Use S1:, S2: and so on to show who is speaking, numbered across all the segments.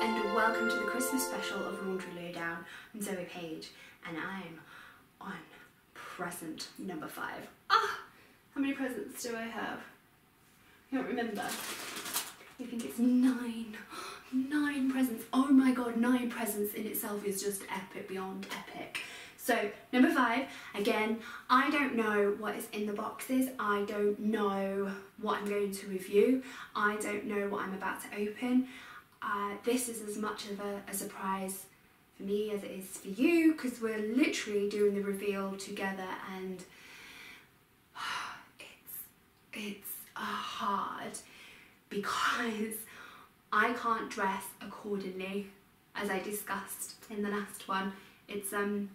S1: and welcome to the Christmas special of Lingerie Lowdown. I'm Zoe Page and I'm on present number five. Ah! Oh, how many presents do I have? I don't remember. I think it's nine. Nine presents. Oh my god, nine presents in itself is just epic beyond epic. So, number five, again, I don't know what is in the boxes. I don't know what I'm going to review. I don't know what I'm about to open. Uh, this is as much of a, a surprise for me as it is for you because we're literally doing the reveal together and it's it's uh, hard because I can't dress accordingly as I discussed in the last one. It's um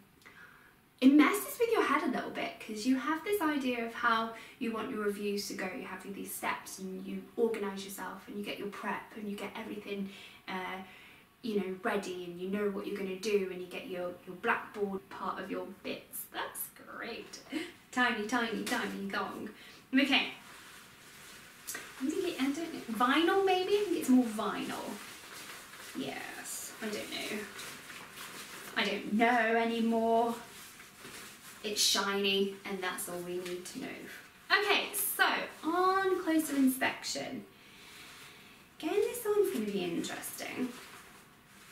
S1: it messes with your head a little bit because you have this idea of how you want your reviews to go. You have these steps and you organise yourself and you get your prep and you get everything, uh, you know, ready and you know what you're going to do and you get your, your blackboard part of your bits. That's great. Tiny, tiny, tiny thong. Okay. I don't know, vinyl maybe? I think it's more vinyl. Yes, I don't know. I don't know anymore. It's shiny and that's all we need to know. Okay, so on closer inspection, again this one's going to be interesting,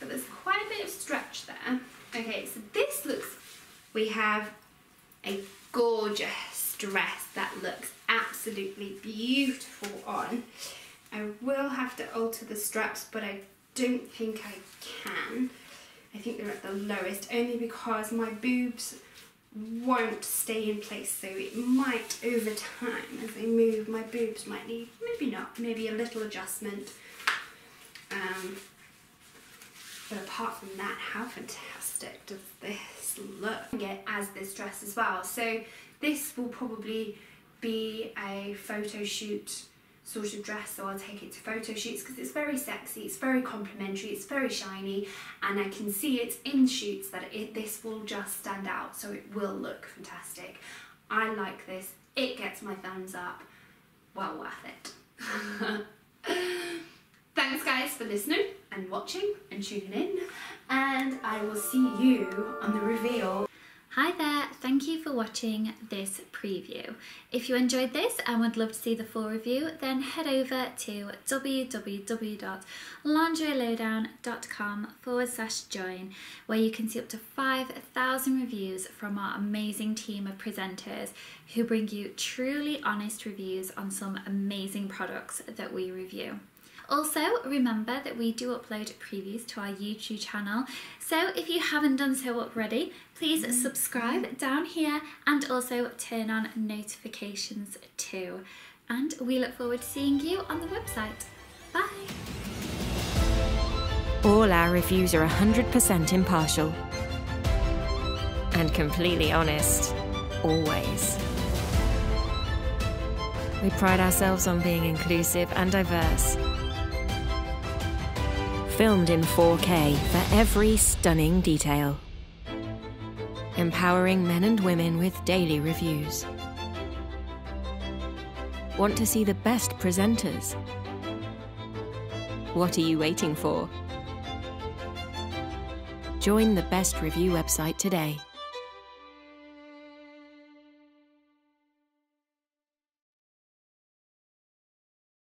S1: but there's quite a bit of stretch there. Okay, so this looks, we have a gorgeous dress that looks absolutely beautiful on. I will have to alter the straps, but I don't think I can. I think they're at the lowest, only because my boobs won't stay in place so it might over time as they move my boobs might need maybe not maybe a little adjustment. Um, but apart from that how fantastic does this look? Get as this dress as well. So this will probably be a photo shoot sort of dress so I'll take it to photo shoots because it's very sexy, it's very complimentary, it's very shiny and I can see it in shoots that it, this will just stand out so it will look fantastic. I like this, it gets my thumbs up, well worth it. Thanks guys for listening and watching and tuning in and I will see you on the reveal
S2: Hi there, thank you for watching this preview. If you enjoyed this and would love to see the full review, then head over to www.lingerieslowdown.com forward slash join, where you can see up to 5,000 reviews from our amazing team of presenters who bring you truly honest reviews on some amazing products that we review. Also, remember that we do upload previews to our YouTube channel, so if you haven't done so already, please mm-hmm. subscribe down here and also turn on notifications too. And we look forward to seeing you on the website. Bye!
S3: All our reviews are 100% impartial and completely honest, always. We pride ourselves on being inclusive and diverse filmed in 4K for every stunning detail. Empowering men and women with daily reviews. Want to see the best presenters? What are you waiting for? Join the Best Review website today.